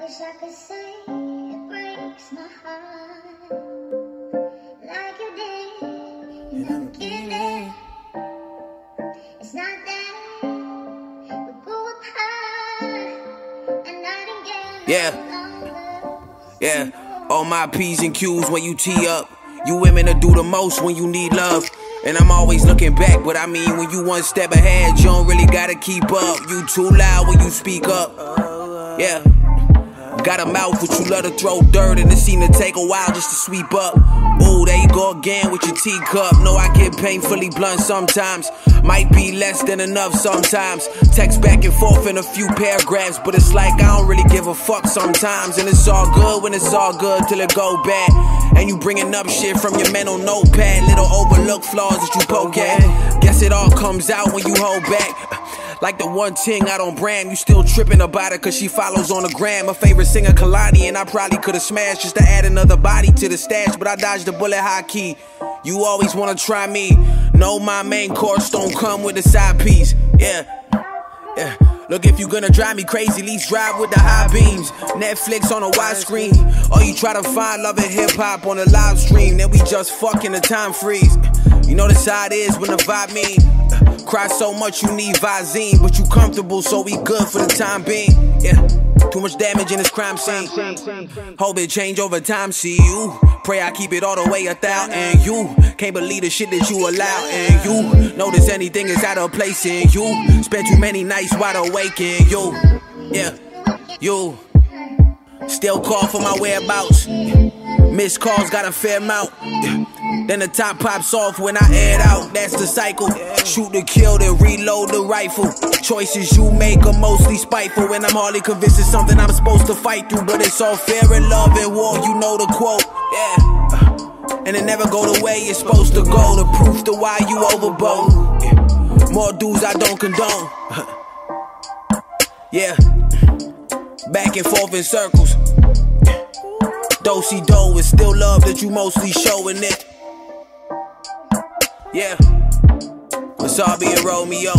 Wish I could say it breaks my heart like you did. You don't get it. It's not that we grew apart and I didn't get Yeah. Yeah, all my P's and Q's when you tee up. You women to do the most when you need love. And I'm always looking back, but I mean, when you one step ahead, you don't really gotta keep up. You too loud when you speak up. Yeah. Got a mouth, but you love to throw dirt, and it seem to take a while just to sweep up. Ooh, there you go again with your teacup. No, I get painfully blunt sometimes. Might be less than enough sometimes. Text back and forth in a few paragraphs, but it's like I don't really give a fuck sometimes. And it's all good when it's all good till it go bad. And you bringing up shit from your mental notepad, little overlooked flaws that you poke at. Guess it all comes out when you hold back. Like the one ting I don't brand, you still tripping about it cause she follows on the gram. My favorite singer, Kehlani, and I probably could've smashed just to add another body to the stash, but I dodged the bullet high key. You always wanna try me. No, my main course don't come with a side piece. Yeah, yeah. Look, if you gonna drive me crazy, at least drive with the high beams. Netflix on a wide screen. Or you try to find love and hip hop on a live stream. Then we just fucking the time freeze. You know the side is when the vibe mean. Cry so much you need Visine, but you comfortable, so we good for the time being. Yeah, too much damage in this crime scene. Hope it change over time. See you. Pray I keep it all the way a thousand. You can't believe the shit that you allow. And you notice anything is out of place. in you spent too many nights wide awake. And you, yeah, you still call for my whereabouts. Missed calls got a fair amount. Then the top pops off when I add out. That's the cycle. Shoot to kill, then reload the rifle. Choices you make are mostly spiteful. And I'm hardly convinced it's something I'm supposed to fight through. But it's all fair in love and war, you know the quote. Yeah. And it never go the way it's supposed to go. The proof to why you overboard. More dudes I don't condone. yeah. Back and forth in circles. Dosey do is still love that you mostly showing it. Yeah, let's all be a Romeo.